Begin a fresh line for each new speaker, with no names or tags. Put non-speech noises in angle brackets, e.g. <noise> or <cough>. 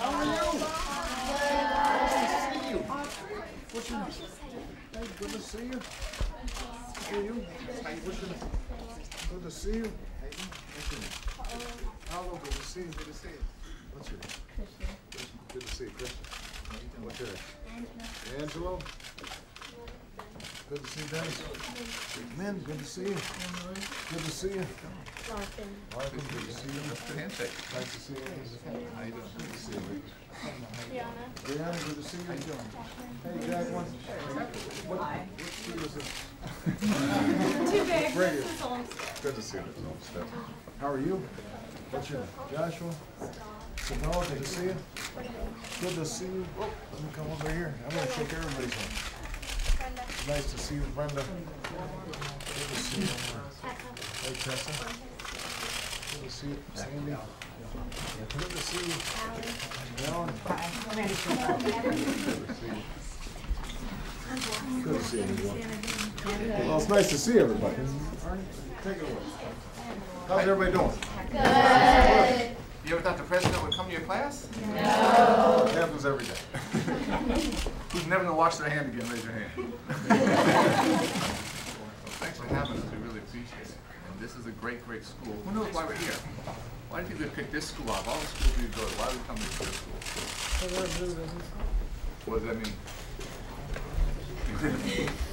How are you? Nice to see you. What's your name? Hey, good to see you. How are you? What's your name? Good to see you. What's your name? Hello, good to see you. Good to see you. What's your name? Christian. Good to see you, Christian. What's your name? Angelo. Good to see you, Dennis. Min, good to see you. Good to see you. Martin, good to see you.
Good.
Nice to see you.
How are you doing?
Good to see you. Brianna, good to see you. How you doing? Hey, Jacqueline. What, what street is this?
Too big.
Bring it.
This is all-
Good to see you. How are you? What's your name? Joshua? Sabella, good to see you. Good to see you. Oh, let me come over here. I'm gonna shake everybody's hand. Nice to see you, Brenda. Good to see you. Hey, Tessa. Good to see you, Sandy. Good to see you. Alan. Good to see everyone. Well, it's nice to see everybody. Take it away. How's everybody doing? Good.
You ever thought the president would come to your class?
It happens every day. <laughs>
Who's never gonna wash their hand again, raise your hand. <laughs> Well, Thanks for having us, we really appreciate it. This is a great, great school. Who knows why we're here? Why do you think we picked this school out of all the schools we go to? Why are we coming to this school? What does that mean? <laughs>